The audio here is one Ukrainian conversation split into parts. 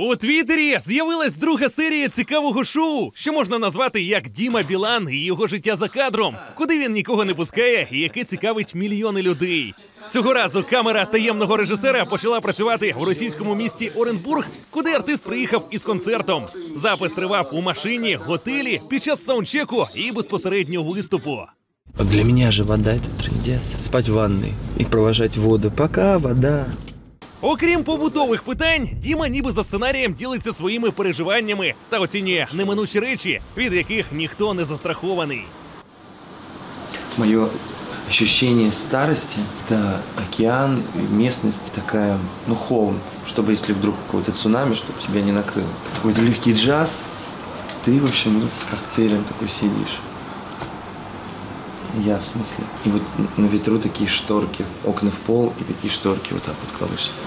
У Твіттері з'явилась друга серія цікавого шоу, що можна назвати як Діма Білан і його життя за кадром, куди він нікого не пускає і яке цікавить мільйони людей. Цього разу камера таємного режисера почала працювати в російському місті Оренбург, куди артист приїхав із концертом. Запис тривав у машині, готелі під час саундчеку і безпосередньо виступу. Для меня же вода это трындец. Спать в ванной и провожать воду. Пока вода. Окрім побутових питань, Діма ніби за сценарієм ділиться своїми переживаннями та оцінює неминучі речі, від яких ніхто не застрахований. Мое ощущение старости – это океан, и местность такая, ну, холм, чтобы если вдруг какое-то цунами, чтобы тебя не накрыло. Какой-то легкий джаз, ты, в общем, ну, с коктейлем такой сидишь. Я в смысле. И вот на ветру такие шторки, окна в пол, и такие шторки вот так вот колышутся.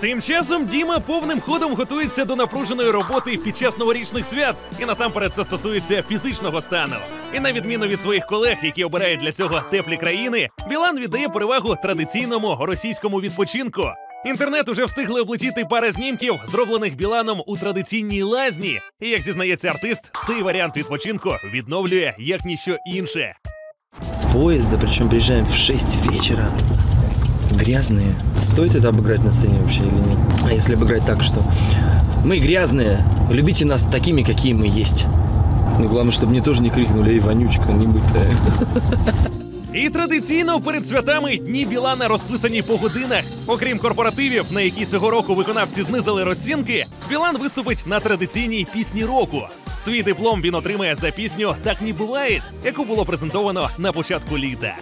Тим часом Діма повним ходом готується до напруженої роботи під час новорічних свят, і насамперед це стосується фізичного стану. І на відміну від своїх колег, які обирають для цього теплі країни, Білан віддає перевагу традиційному російському відпочинку. Інтернет уже встигли облетіти пара знімків, зроблених Біланом у традиційній лазні. І як зізнається артист, цей варіант відпочинку відновлює як ніщо інше. С поезда, причем приезжаем в 6 вечера. Грязные. Стоит это обыграть на сцене вообще или нет? А если обыграть так, что мы грязные, любите нас такими, какие мы есть. Ну, главное, чтобы мне тоже не крикнули, эй, вонючка, не бытая. І традиційно перед святами дні Білана розписані по годинах. Окрім корпоративів, на які цього року виконавці знизили розцінки, Білан виступить на традиційній пісні року. Свій диплом він отримає за пісню Так не буває, яку було презентовано на початку літа.